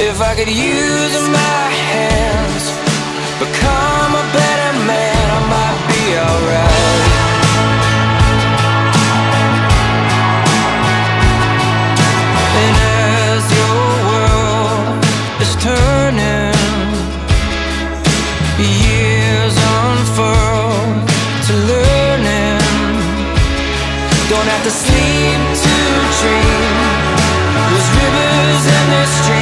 If I could use my hands Become a better man I might be alright. And as your world is turning Years unfurl to learning. Don't have to sleep to dream. There's rivers in this stream.